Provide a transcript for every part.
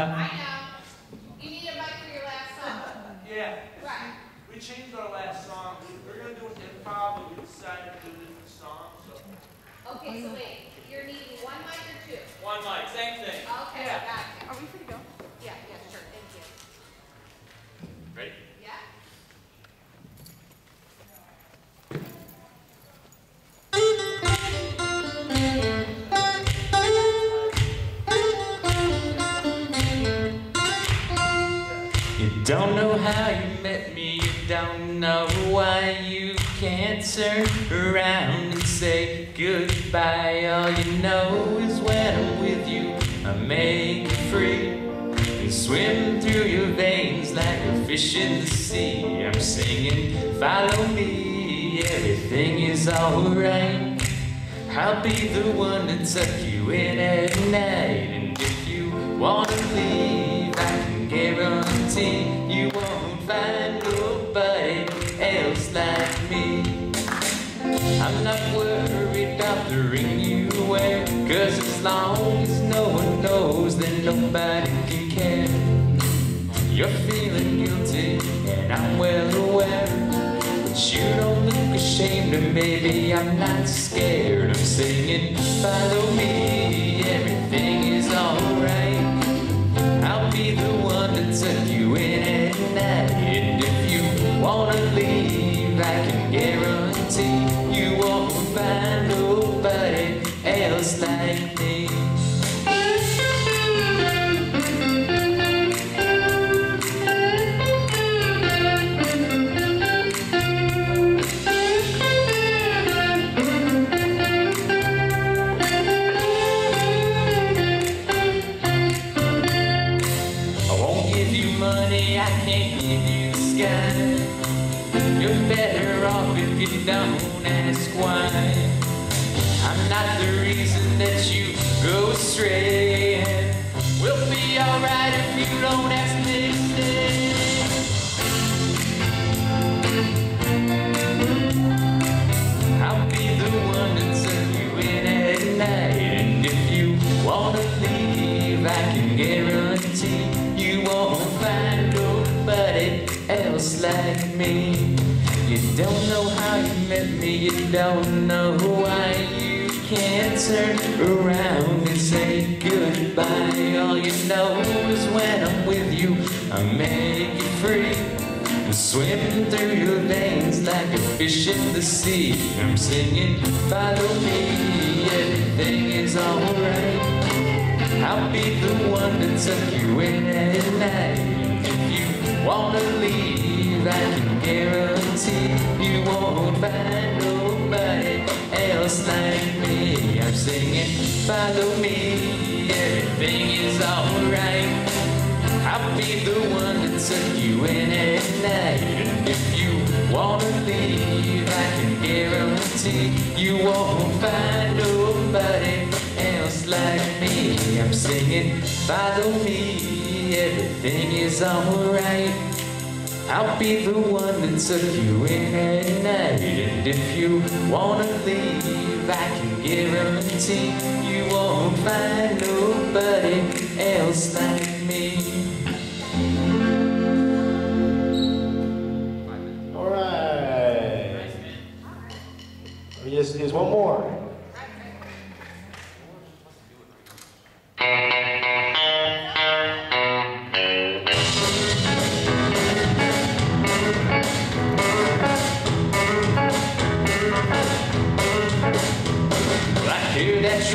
Uh-huh. I know. You need a mic for your last song. Yeah. Right. We changed our last song. We are going to do an improv, but we decided to do a different song. So. Okay, so wait. Don't know how you met me, you don't know why you can't turn around and say goodbye. All you know is when I'm with you, I make it free and swim through your veins like a fish in the sea. I'm singing, follow me, everything is alright. I'll be the one to tuck you in at night, and if you wanna leave, I can guarantee you find nobody else like me. I'm not worried about the ring you wear, cause as long as no one knows, then nobody can care. You're feeling guilty, and I'm well aware. But you don't look ashamed, and maybe I'm not scared. I'm singing, follow me, that you go astray. We'll be alright if you don't ask me to stay. I'll be the one to tuck you in at night. And if you wanna leave, I can guarantee you won't find nobody else like me. You don't know how you met me, you don't know why you can't turn around and say goodbye. All you know is when I'm with you, I make you free. And swimming through your veins like a fish in the sea. I'm singing, follow me, everything is alright. I'll be the one to tuck you in at night. If you wanna leave, I can guarantee you won't find nobody else like me. I'm singing, follow me, everything is alright. I'll be the one to tuck you in at night. And if you wanna leave, I can guarantee you won't find nobody else like me. I'm singing, follow me, everything is alright. I'll be the one to tuck you in at night. And if you wanna leave, I can guarantee you won't find nobody else like me. All right. Here's, here's one more.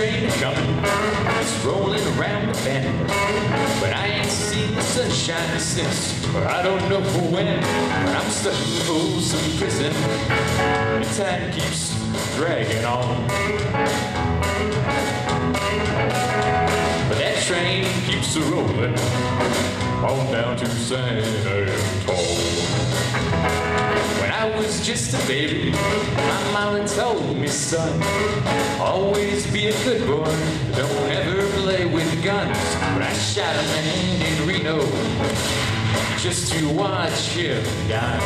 Train coming, it's rolling around the bend. But I ain't seen the sunshine since, or I don't know when. But I'm stuck in Folsom Prison, and time keeps dragging on. But that train keeps a rolling on down to San Antonio. When I was just a baby, my mama told me, son, always be a good boy, don't ever play with guns. But I shot a man in Reno just to watch him die.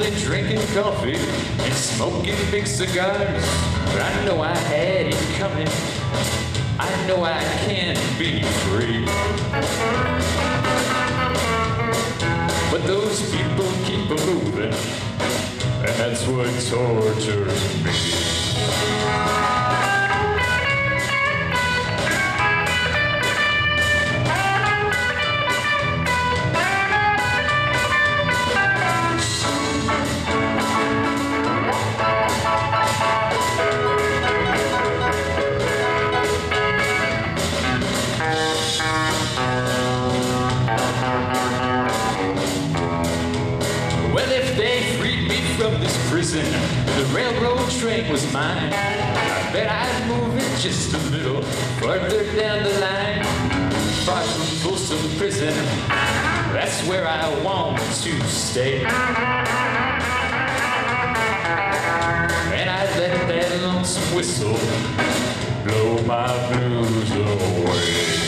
Drinking coffee and smoking big cigars. But I know I had it coming. I know I can't be free. But those people keep moving, and that's what tortures me. Well, if they freed me from this prison, the railroad train was mine. I bet I'd move it just a little further down the line. Far from Folsom Prison, that's where I want to stay. And I'd let that lonesome whistle blow my blues away.